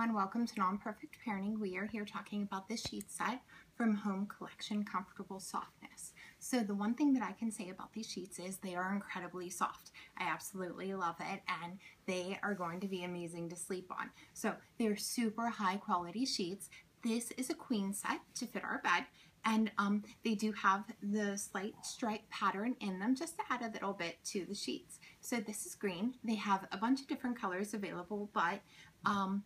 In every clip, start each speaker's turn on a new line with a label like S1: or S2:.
S1: everyone, welcome to Non-Perfect Parenting. We are here talking about the sheet set from Home Collection Comfortable Softness. So the one thing that I can say about these sheets is they are incredibly soft. I absolutely love it and they are going to be amazing to sleep on. So they're super high quality sheets. This is a queen set to fit our bed and um, they do have the slight stripe pattern in them just to add a little bit to the sheets. So this is green. They have a bunch of different colors available, but um,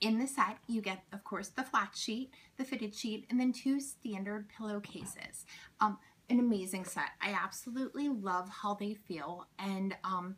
S1: in the set, you get, of course, the flat sheet, the fitted sheet, and then two standard pillowcases. Um, an amazing set. I absolutely love how they feel, and um,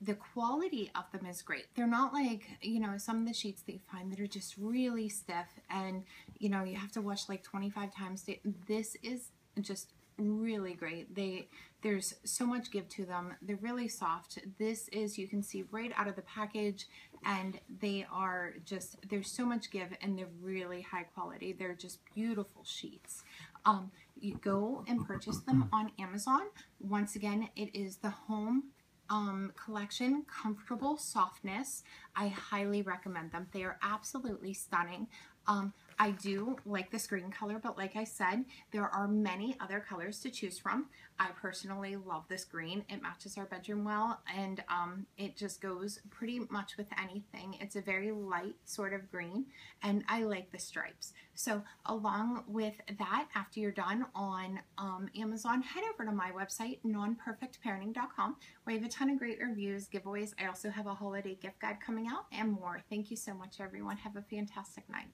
S1: the quality of them is great. They're not like, you know, some of the sheets that you find that are just really stiff and, you know, you have to wash like 25 times. This is just really great. They There's so much give to them. They're really soft. This is, you can see right out of the package and they are just, there's so much give and they're really high quality. They're just beautiful sheets. Um, you go and purchase them on Amazon. Once again, it is the Home um, collection, Comfortable Softness. I highly recommend them. They are absolutely stunning. Um, I do like this green color, but like I said, there are many other colors to choose from. I personally love this green. It matches our bedroom well, and um, it just goes pretty much with anything. It's a very light sort of green, and I like the stripes. So along with that, after you're done on um, Amazon, head over to my website, nonperfectparenting.com, where I have a ton of great reviews, giveaways. I also have a holiday gift guide coming out, and more. Thank you so much, everyone. Have a fantastic night.